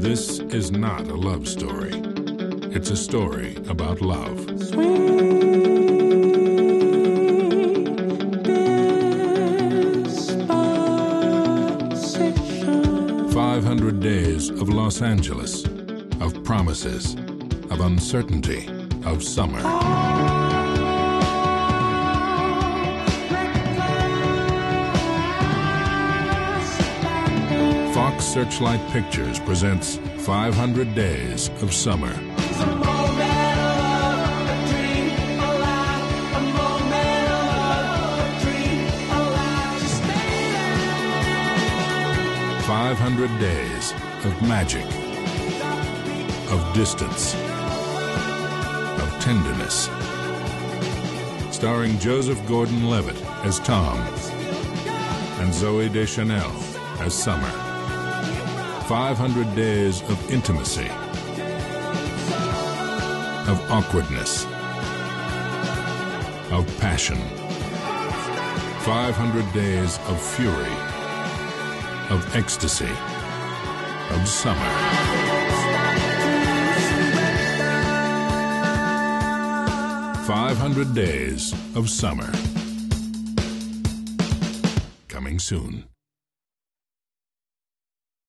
This is not a love story. It's a story about love. Five hundred days of Los Angeles, of promises, of uncertainty, of summer. Fox Searchlight Pictures presents 500 Days of Summer. Five hundred days of magic, of distance, of tenderness. Starring Joseph Gordon-Levitt as Tom and Zooey Deschanel as Summer. 500 days of intimacy, of awkwardness, of passion. 500 days of fury, of ecstasy, of summer. Five hundred days of summer. Coming soon.